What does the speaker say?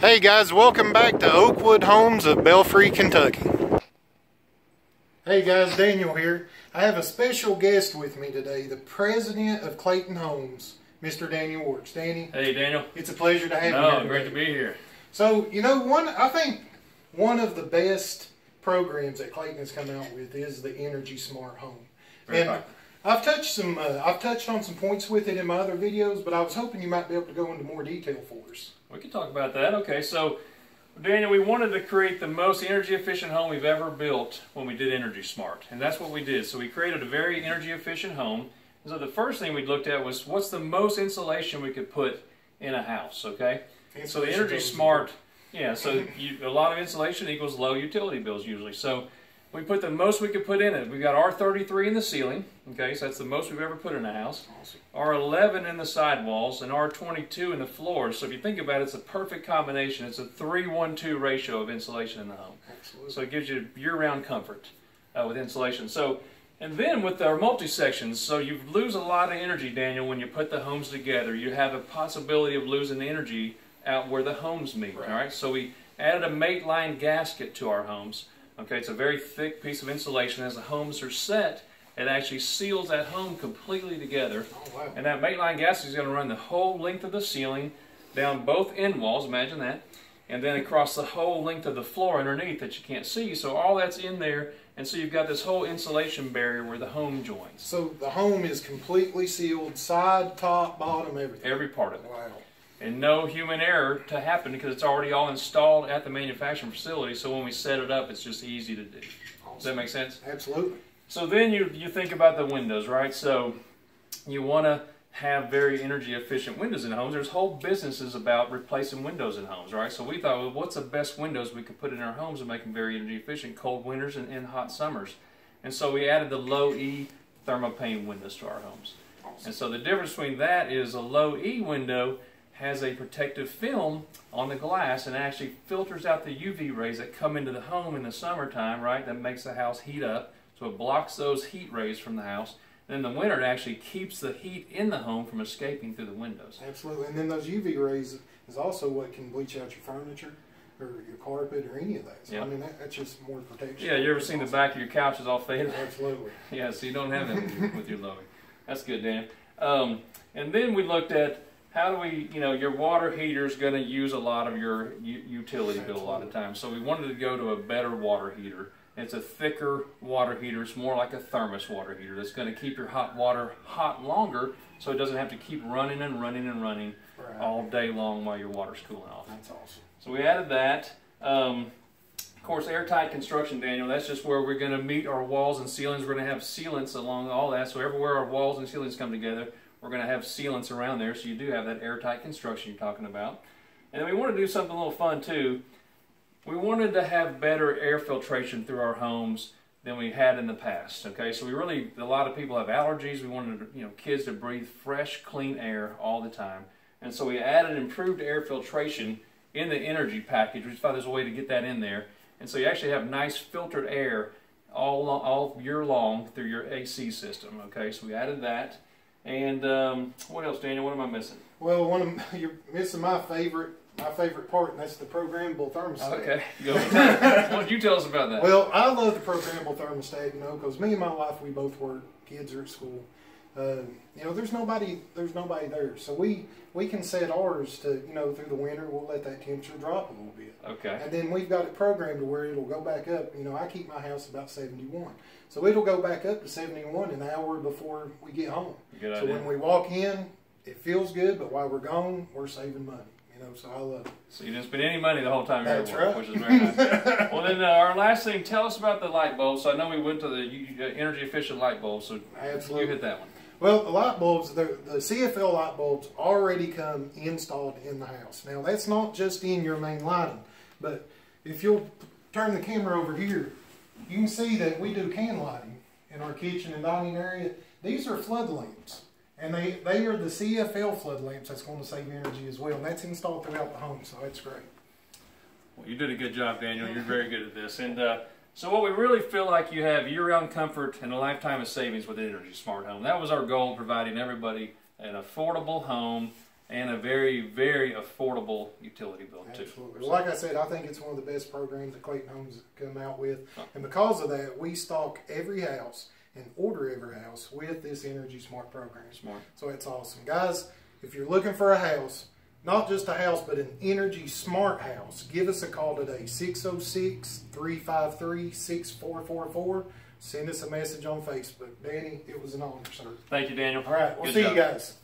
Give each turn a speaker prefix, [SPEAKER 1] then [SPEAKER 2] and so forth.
[SPEAKER 1] Hey guys, welcome back to Oakwood Homes of Belfry, Kentucky. Hey guys, Daniel here. I have a special guest with me today, the president of Clayton Homes, Mr. Daniel Works. Danny,
[SPEAKER 2] Hey, Daniel.
[SPEAKER 1] it's a pleasure to have you
[SPEAKER 2] No,
[SPEAKER 1] here.
[SPEAKER 2] great
[SPEAKER 1] today.
[SPEAKER 2] to be here.
[SPEAKER 1] So, you know, one I think one of the best programs that Clayton has come out with is the Energy Smart Home.
[SPEAKER 2] Very
[SPEAKER 1] and
[SPEAKER 2] fine.
[SPEAKER 1] I've touched some uh, I've touched on some points with it in my other videos, but I was hoping you might be able to go into more detail for us.
[SPEAKER 2] We can talk about that. Okay, so Daniel, we wanted to create the most energy efficient home we've ever built when we did Energy Smart, and that's what we did. So we created a very energy efficient home. And So the first thing we looked at was what's the most insulation we could put in a house. Okay, so the Energy Smart, yeah. So you, a lot of insulation equals low utility bills usually. So we put the most we could put in it. We've got R33 in the ceiling. Okay, so that's the most we've ever put in a house.
[SPEAKER 1] Awesome.
[SPEAKER 2] R11 in the sidewalls and R22 in the floors. So if you think about it, it's a perfect combination. It's a 3-1-2 ratio of insulation in the home.
[SPEAKER 1] Absolutely.
[SPEAKER 2] So it gives you year-round comfort uh, with insulation. So, and then with our multi-sections, so you lose a lot of energy, Daniel, when you put the homes together. You have a possibility of losing energy out where the homes meet.
[SPEAKER 1] Right.
[SPEAKER 2] All right. So we added a mate line gasket to our homes. Okay, it's a very thick piece of insulation. As the homes are set, it actually seals that home completely together.
[SPEAKER 1] Oh wow.
[SPEAKER 2] And that Mateline gas is going to run the whole length of the ceiling, down both end walls, imagine that, and then across the whole length of the floor underneath that you can't see. So all that's in there, and so you've got this whole insulation barrier where the home joins.
[SPEAKER 1] So the home is completely sealed, side, top, bottom, everything.
[SPEAKER 2] Every part of it.
[SPEAKER 1] Wow.
[SPEAKER 2] And no human error to happen because it's already all installed at the manufacturing facility, so when we set it up, it's just easy to do. Does that make sense?
[SPEAKER 1] Absolutely.
[SPEAKER 2] So then you, you think about the windows, right? So you want to have very energy efficient windows in homes. There's whole businesses about replacing windows in homes, right? So we thought, well, what's the best windows we could put in our homes and make them very energy efficient, cold winters and, and hot summers. And so we added the low E thermopane windows to our homes. And so the difference between that is a low E window has a protective film on the glass and actually filters out the UV rays that come into the home in the summertime, right? That makes the house heat up. So it blocks those heat rays from the house. And in the winter, it actually keeps the heat in the home from escaping through the windows.
[SPEAKER 1] Absolutely. And then those UV rays is also what can bleach out your furniture or your carpet or any of that. So I mean that, that's just more protection.
[SPEAKER 2] Yeah, you ever seen the back of your couches all faded?
[SPEAKER 1] Absolutely.
[SPEAKER 2] Yeah, so you don't have that with your, with your. That's good, Dan. Um, and then we looked at how do we, you know, your water heater is going to use a lot of your utility bill a lot of times. So we wanted to go to a better water heater. It's a thicker water heater. It's more like a thermos water heater that's going to keep your hot water hot longer so it doesn't have to keep running and running and running
[SPEAKER 1] Right.
[SPEAKER 2] all day long while your water's cooling off.
[SPEAKER 1] That's awesome.
[SPEAKER 2] So we added that. Um, of course, airtight construction, Daniel, that's just where we're going to meet our walls and ceilings. We're going to have sealants along all that. So everywhere our walls and ceilings come together, we're going to have sealants around there. So you do have that airtight construction you're talking about. And we want to do something a little fun too. We wanted to have better air filtration through our homes than we had in the past. Okay, so we really, a lot of people have allergies. We wanted, you know, kids to breathe fresh, clean air all the time. And so we added improved air filtration in the energy package. We thought there's a way to get that in there. And so you actually have nice filtered air all, all year long through your AC system. Okay, so we added that. And um, what else, Daniel? What am I missing?
[SPEAKER 1] Well, one of you're missing my favorite my favorite part, and that's the programmable thermostat.
[SPEAKER 2] Okay, go. Why don't you tell us about that?
[SPEAKER 1] Well, I love the programmable thermostat, you know, because me and my wife, we both work. Kids are at school. Uh, you know, there's nobody, there's nobody there, so we we can set ours to, you know, through the winter, we'll let that temperature drop a little bit,
[SPEAKER 2] Okay.
[SPEAKER 1] and then we've got it programmed to where it'll go back up. You know, I keep my house about 71, so it'll go back up to 71 an hour before we get home.
[SPEAKER 2] Good
[SPEAKER 1] So
[SPEAKER 2] idea.
[SPEAKER 1] when we walk in, it feels good, but while we're gone, we're saving money. You know, so I love it.
[SPEAKER 2] So you didn't spend any money the whole time you were at
[SPEAKER 1] That's
[SPEAKER 2] work,
[SPEAKER 1] right.
[SPEAKER 2] which is very nice. well, then uh, our last thing, tell us about the light bulb. So I know we went to the uh, energy efficient light bulb. So you
[SPEAKER 1] Absolutely.
[SPEAKER 2] hit that one.
[SPEAKER 1] Well, the light bulbs, the, the CFL light bulbs already come installed in the house. Now, that's not just in your main lighting, but if you'll turn the camera over here, you can see that we do can lighting in our kitchen and dining area. These are flood lamps, and they, they are the CFL flood lamps that's going to save energy as well, and that's installed throughout the home, so it's great.
[SPEAKER 2] Well, you did a good job, Daniel. You're very good at this. And uh, so, what we really feel like you have year-round comfort and a lifetime of savings with Energy Smart Home. That was our goal, providing everybody an affordable home and a very, very affordable utility bill too.
[SPEAKER 1] Absolutely. Like I said, I think it's one of the best programs that Clayton Homes come out with, and because of that, we stock every house and order every house with this Energy Smart program.
[SPEAKER 2] Smart.
[SPEAKER 1] So it's awesome, guys. If you're looking for a house, not just a house, but an Energy Smart house, give us a call today 606 353 6444. Send us a message on Facebook. Danny, it was an honor, sir.
[SPEAKER 2] Thank you, Daniel.
[SPEAKER 1] All right, we'll
[SPEAKER 2] Good
[SPEAKER 1] see
[SPEAKER 2] job.
[SPEAKER 1] you guys.